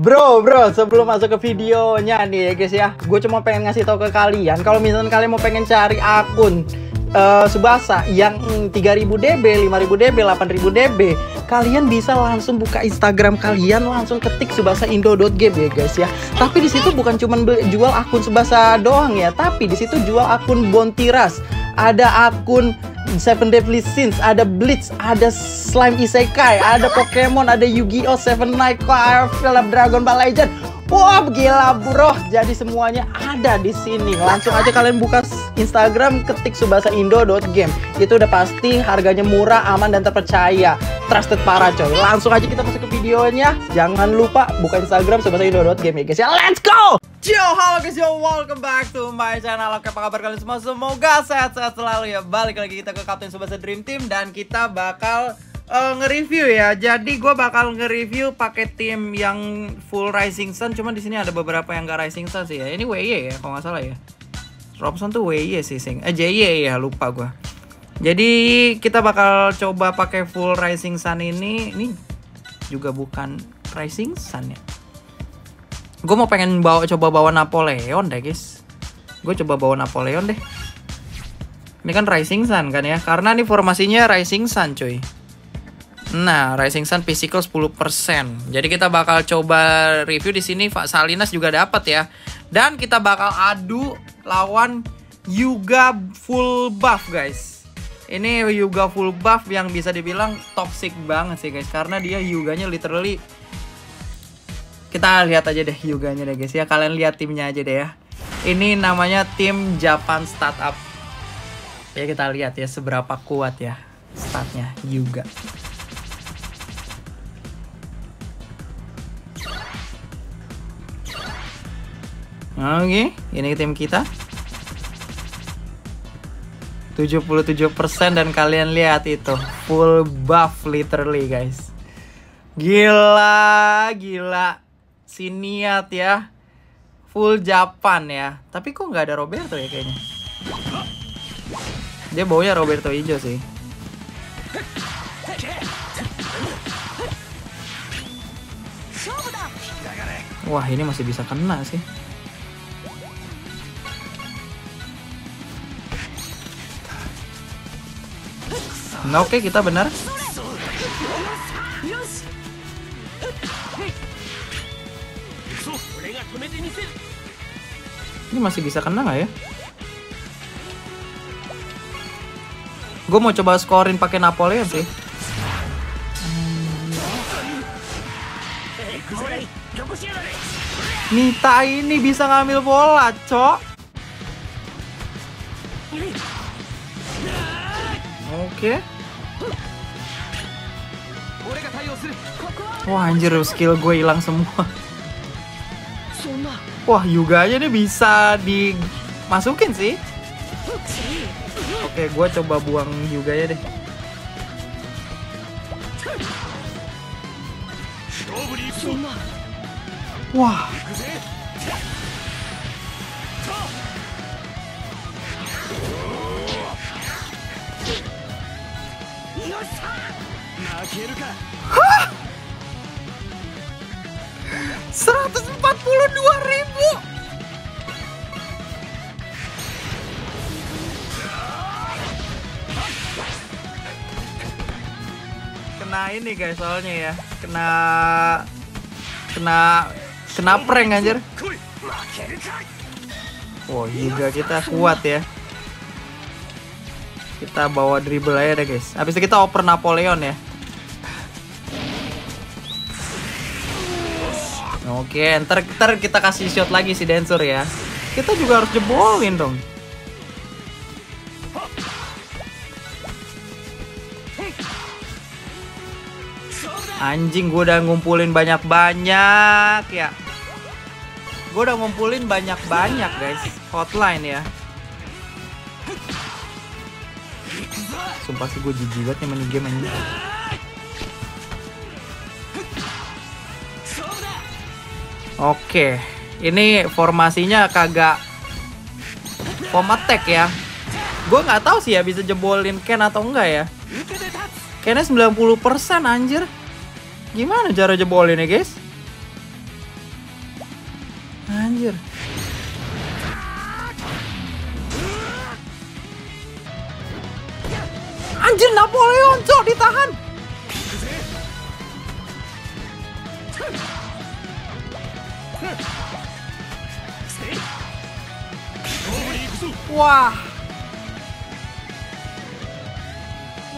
Bro, bro, sebelum masuk ke videonya nih ya guys ya, gue cuma pengen ngasih tau ke kalian, kalau misalnya kalian mau pengen cari akun uh, Subasa yang 3000 DB, 5000 DB, 8000 DB, kalian bisa langsung buka Instagram kalian, langsung ketik subasaindo.gb ya guys ya. Tapi di situ bukan cuma jual akun Subasa doang ya, tapi di situ jual akun Bontiras, ada akun Seven Deadly Sins, ada Blitz, ada Slime Isekai, ada Pokemon, ada Yu-Gi-Oh! Seven Night Film Dragon Ball Legend. Wah, gila bro. Jadi semuanya ada di sini. Langsung aja kalian buka Instagram ketik subasaindo.game. Itu udah pasti harganya murah, aman dan terpercaya. Trusted para coy. Langsung aja kita masuk ke videonya. Jangan lupa buka Instagram subasaindo.game ya guys ya. Let's go! Yo, halo guys, yo, welcome back to my channel Oke, apa kabar kalian semua? Semoga sehat-sehat selalu ya Balik lagi kita ke Captain Subasa Dream Team Dan kita bakal uh, nge-review ya. Jadi gue bakal nge-review pakai tim yang full Rising Sun. Cuman di sini ada beberapa yang gak Rising Sun sih ya. Ini WY ya, kalau nggak salah ya. Robson tuh WY sih, sing. Eh JY ya, lupa gue. Jadi kita bakal coba pakai full Rising Sun ini. Ini juga bukan Rising Sun ya. Gue mau pengen bawa coba bawa Napoleon deh guys. Gue coba bawa Napoleon deh. Ini kan Rising Sun kan ya. Karena ini formasinya Rising Sun cuy. Nah, Rising Sun physical 10%. Jadi kita bakal coba review di sini Pak Salinas juga dapat ya. Dan kita bakal adu lawan Yuga full buff guys. Ini Yuga full buff yang bisa dibilang toxic banget sih guys karena dia Yuganya literally kita lihat aja deh Yuganya deh guys ya. Kalian lihat timnya aja deh ya. Ini namanya tim Japan Startup. Ya kita lihat ya seberapa kuat ya statnya Yuga. Oke, ini tim kita. 77% dan kalian lihat itu full buff literally guys. Gila, gila si niat ya. Full Japan ya. Tapi kok nggak ada Roberto ya kayaknya? Dia baunya Roberto hijau sih. Wah ini masih bisa kena sih. Nah, oke kita benar Ini masih bisa kena nggak ya? Gue mau coba scorein pakai Napoleon sih. Nita ini bisa ngambil bola, cok. Oke. Okay. Wah anjir skill gue hilang semua. Wah, Yuga aja nih bisa dimasukin sih. Oke, gue coba buang Yuga ya deh. Wah. Hah? 142 ribu. Kena ini guys soalnya ya. Kena kena kena prank anjir. Wow juga kita kuat ya. Kita bawa dribble aja deh guys. Habis itu kita oper Napoleon ya Oke, ntar, ntar kita kasih shot lagi si Dancer ya. Kita juga harus jebolin dong. Anjing, gue udah ngumpulin banyak-banyak ya. Gue udah ngumpulin banyak-banyak guys. Hotline ya. Sumpah sih gue jijik banget nih main game ini. Oke, ini formasinya kagak tag ya. Gue nggak tahu sih ya bisa jebolin Ken atau enggak ya. Kennya 90% anjir. Gimana cara jebolinnya guys? Anjir. Anjir Napoleon, cok ditahan. Wah.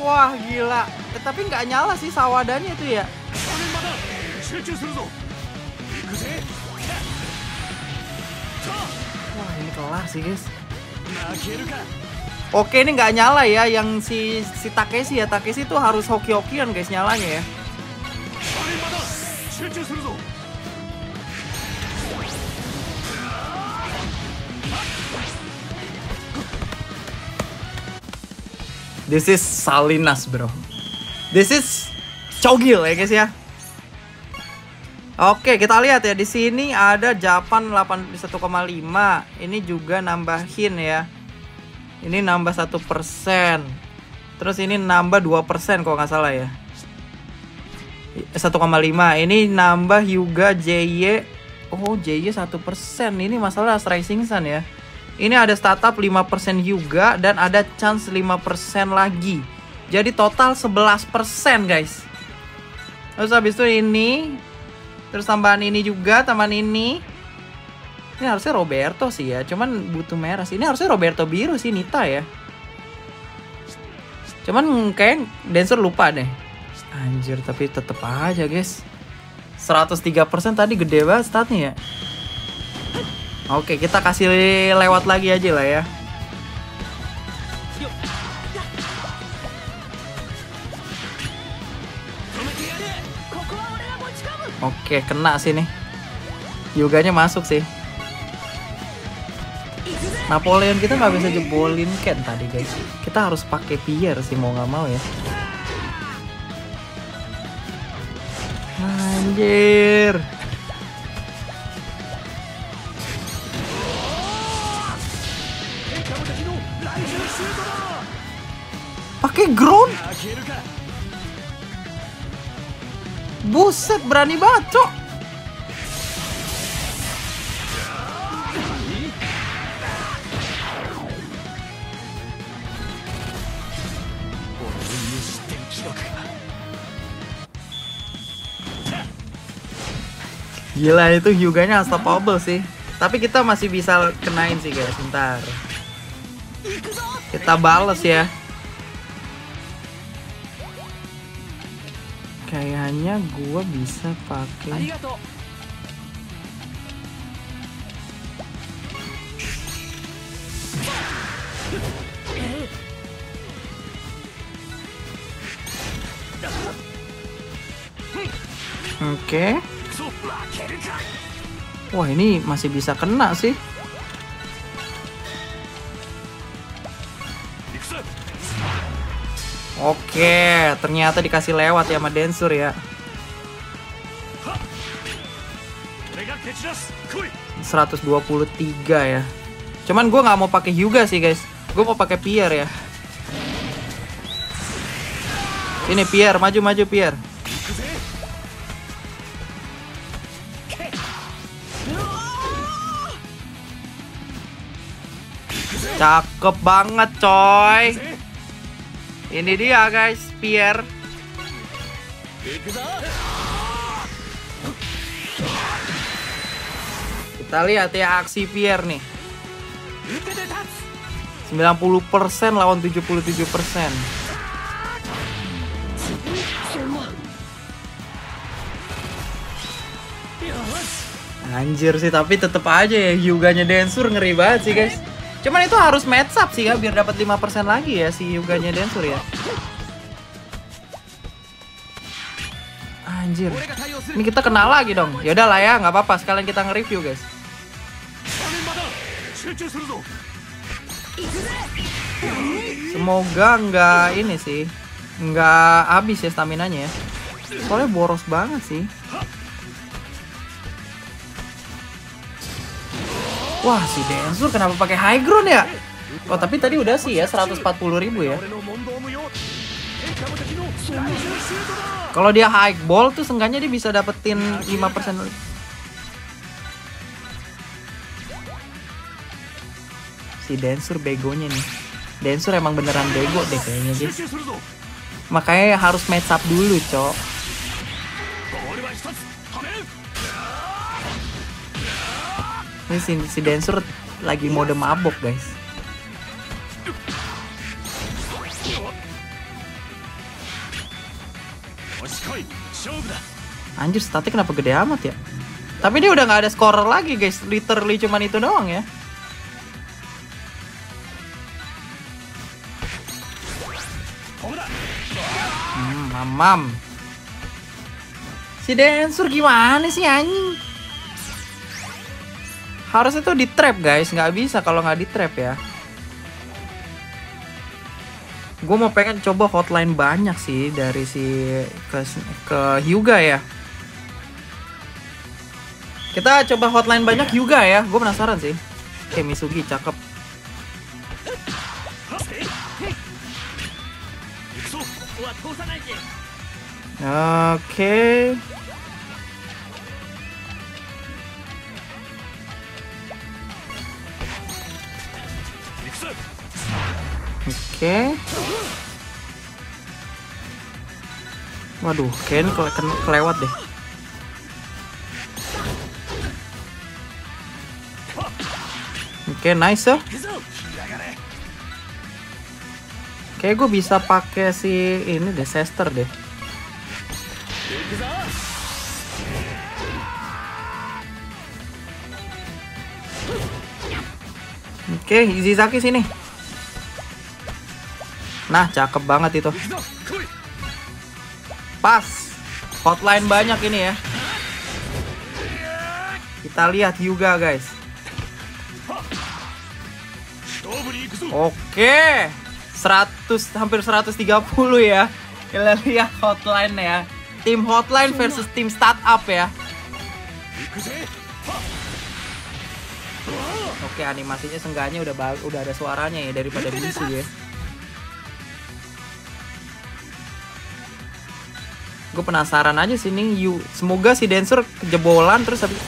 Wah, gila. Eh, tapi nggak nyala sih sawadanya itu ya. Wah, ini kelar sih, guys. Oke, ini nggak nyala ya yang si si Takeshi ya. Takeshi itu harus hoki-hokian guys nyalanya ya. This is Salinas, bro. This is Cogil ya guys ya. Oke, kita lihat ya di sini ada Japan 81,5. Ini juga nambahin ya. Ini nambah satu persen. Terus ini nambah 2 persen kalau nggak salah ya. 1,5. Ini nambah juga JY. Oh, JY 1 persen. Ini masalah Rising Sun ya. Ini ada startup 5% juga dan ada chance 5% lagi. Jadi total 11% guys. Terus habis itu ini terus tambahan ini juga, tambahan ini. Ini harusnya Roberto sih ya, cuman butuh merah sih. Ini harusnya Roberto biru sih Nita ya. Cuman kayak dancer lupa deh. Anjir, tapi tetep aja guys. 103% tadi gede banget statnya ya. Oke, kita kasih lewat lagi aja lah ya. Oke, kena sih nih. Yuganya masuk sih. Napoleon kita nggak bisa jebolin Ken tadi guys. Kita harus pakai Pierre sih mau nggak mau ya. Anjir. Pakai ground. Buset, berani banget, Cok. Gila itu Hyuganya unstoppable sih. Tapi kita masih bisa kenain sih guys, sebentar. Kita bales ya. Kayaknya gua bisa pakai Oke. Wah, ini masih bisa kena sih. Oke, ternyata dikasih lewat ya sama Densur ya. 123 ya. Cuman gue nggak mau pakai Hyuga sih guys. Gue mau pakai Pierre ya. Ini Pierre, maju maju Pierre. Cakep banget coy. Ini dia guys, Pierre. Kita lihat ya aksi Pierre nih. 90% lawan 77%. Anjir sih, tapi tetep aja ya Hyuganya Densur ngeri banget sih guys. Cuman itu harus match up sih ya biar dapat 5% lagi ya si Hyuganya Densur ya. Anjir. Ini kita kenal lagi dong. Ya udah lah ya, nggak apa-apa sekalian kita nge-review guys. Semoga nggak ini sih, nggak habis ya stamina-nya ya. Soalnya boros banget sih. Wah, si Denzur kenapa pakai high ground ya? Oh, tapi tadi udah sih ya 140 ribu ya. Kalau dia high ball tuh sengganya dia bisa dapetin 5% Si Densur begonya nih. Densur emang beneran bego deh kayaknya guys. Makanya harus match up dulu, Cok. Ini si, si Densur lagi mode mabok guys. Anjir statik kenapa gede amat ya? Tapi dia udah nggak ada scorer lagi guys. Literally cuman itu doang ya. Hmm, mamam Si Densur gimana sih anjing Harusnya tuh di trap guys. Nggak bisa kalau nggak di trap ya. Gue mau pengen coba hotline banyak sih dari si ke ke Hyuga ya. Kita coba hotline banyak Hyuga ya. Gue penasaran sih. Oke Misugi cakep. Oke Oke. Waduh, kayaknya ke ke kelewat deh. Oke, nice ya. Kayak gue bisa pakai si ini deh, Sester deh. Oke, Izizaki sini. Nah, cakep banget itu. Pas. Hotline banyak ini ya. Kita lihat juga, guys. Oke. 100 hampir 130 ya. Kita lihat hotline ya. Tim hotline versus tim startup ya. Oke, animasinya sengganya udah udah ada suaranya ya daripada bisu ya. Gue penasaran aja sih nih you semoga si dancer kejebolan terus habis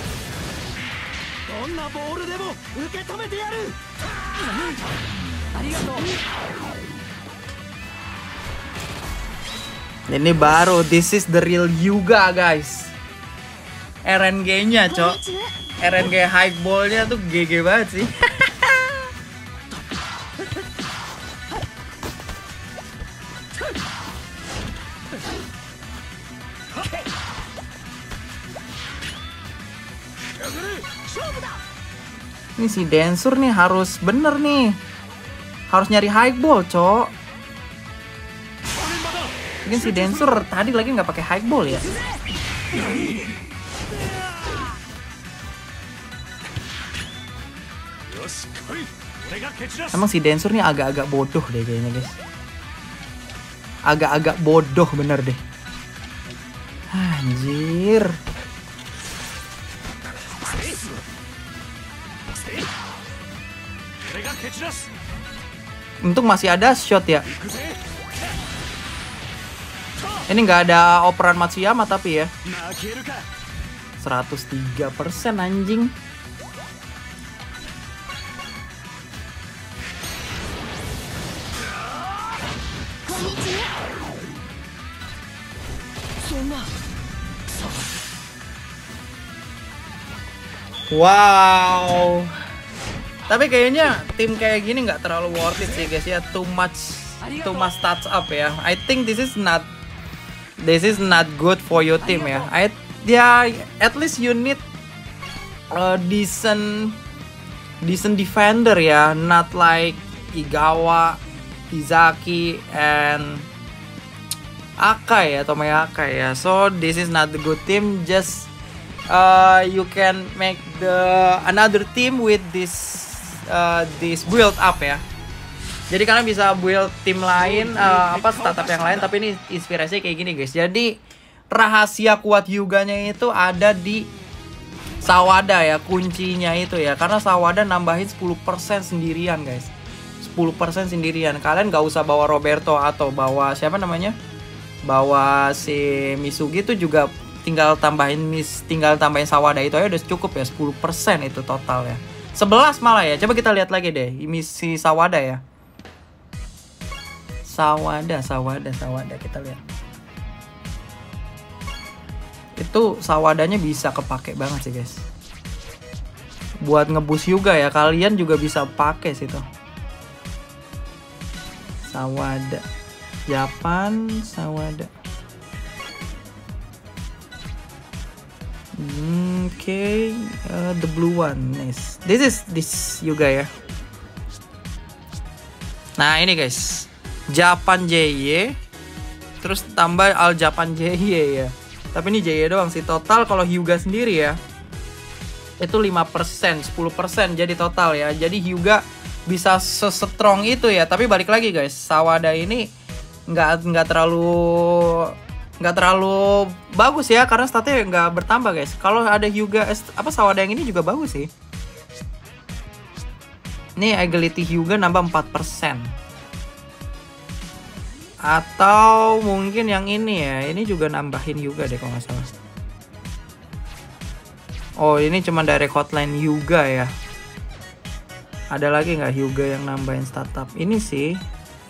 ini baru this is the real Yuga guys. RNG nya cok. RNG high ball nya tuh GG banget sih Ini si Densur nih harus bener nih. Harus nyari high ball, cok. Mungkin si Densur tadi lagi nggak pakai high ball ya. Emang si Densur nih agak-agak bodoh deh kayaknya guys. Agak-agak bodoh bener deh. Anjir. Untung masih ada shot ya. Ini nggak ada operan Matsuyama tapi ya. 103% anjing. Wow. Tapi kayaknya tim kayak gini nggak terlalu worth it sih guys ya. Too much too much touch up ya. I think this is not this is not good for your team ya. I yeah, at least you need a decent decent defender ya, not like Igawa, Izaki and Akai ya, Tomei Akai ya. So this is not the good team. Just uh, you can make the another team with this uh, this build up ya. Jadi kalian bisa build tim lain uh, apa startup yang lain tapi ini inspirasinya kayak gini guys. Jadi rahasia kuat Yuganya itu ada di Sawada ya, kuncinya itu ya. Karena Sawada nambahin 10% sendirian guys. 10% sendirian. Kalian gak usah bawa Roberto atau bawa siapa namanya? Bawa si Misugi itu juga tinggal tambahin mis tinggal tambahin Sawada itu aja udah cukup ya 10% itu total ya 11 malah ya. Coba kita lihat lagi deh. Ini si Sawada ya. Sawada, Sawada, Sawada. Kita lihat. Itu Sawadanya bisa kepake banget sih, guys. Buat ngebus juga ya. Kalian juga bisa pakai situ. Sawada. Japan, Sawada. Hmm, okay. uh, the blue one, nice. This is this juga ya. Nah ini guys, Japan JY, terus tambah Al Japan JY ya. Tapi ini JY doang sih. Total kalau Hyuga sendiri ya, itu 5%, 10% jadi total ya. Jadi Hyuga bisa sestrong itu ya. Tapi balik lagi guys, Sawada ini nggak nggak terlalu nggak terlalu bagus ya karena statnya nggak bertambah guys. Kalau ada Hyuga apa Sawada yang ini juga bagus sih. Ini agility Hyuga nambah 4%. Atau mungkin yang ini ya, ini juga nambahin Hyuga deh kalau nggak salah. Oh ini cuma direct hotline Hyuga ya. Ada lagi nggak Hyuga yang nambahin startup? Ini sih,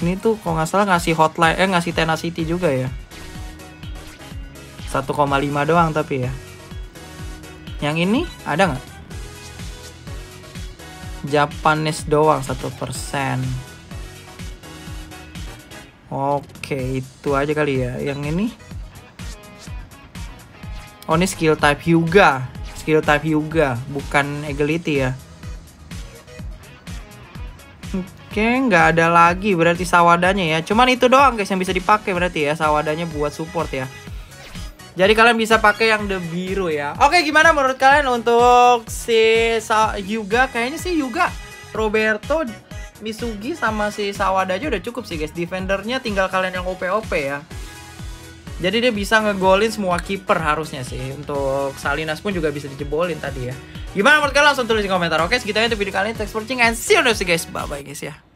ini tuh kalau nggak salah ngasih hotline, eh ngasih tenacity juga ya. 1,5 doang tapi ya. Yang ini ada nggak? Japanese doang 1%. Oke, itu aja kali ya. Yang ini Oh, ini skill type Hyuga. Skill type Hyuga, bukan agility ya. Oke, nggak ada lagi berarti sawadanya ya. Cuman itu doang guys yang bisa dipakai berarti ya sawadanya buat support ya. Jadi kalian bisa pakai yang the biru ya. Oke, gimana menurut kalian untuk si Sa Yuga? Kayaknya sih Yuga, Roberto, Misugi sama si Sawada aja udah cukup sih guys. Defendernya tinggal kalian yang OP-OP ya. Jadi dia bisa ngegolin semua kiper harusnya sih. Untuk Salinas pun juga bisa dijebolin tadi ya. Gimana menurut kalian? Langsung tulis di komentar. Oke, segitu aja untuk video kali ini. Thanks for watching and see you next guys. Bye bye guys ya.